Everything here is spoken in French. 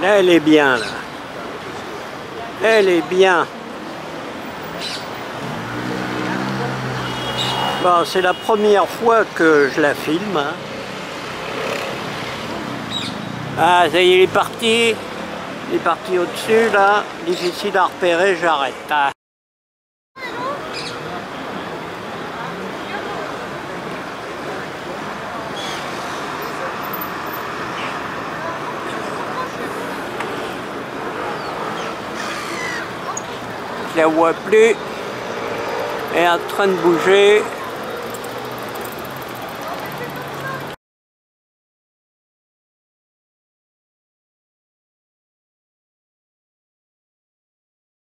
Là, elle est bien, là. Elle est bien. Bon, c'est la première fois que je la filme. Hein. Ah, ça y est, il est parti. Il est parti au-dessus, là. Difficile à repérer, j'arrête. Ah. Je la vois plus. Elle est en train de bouger.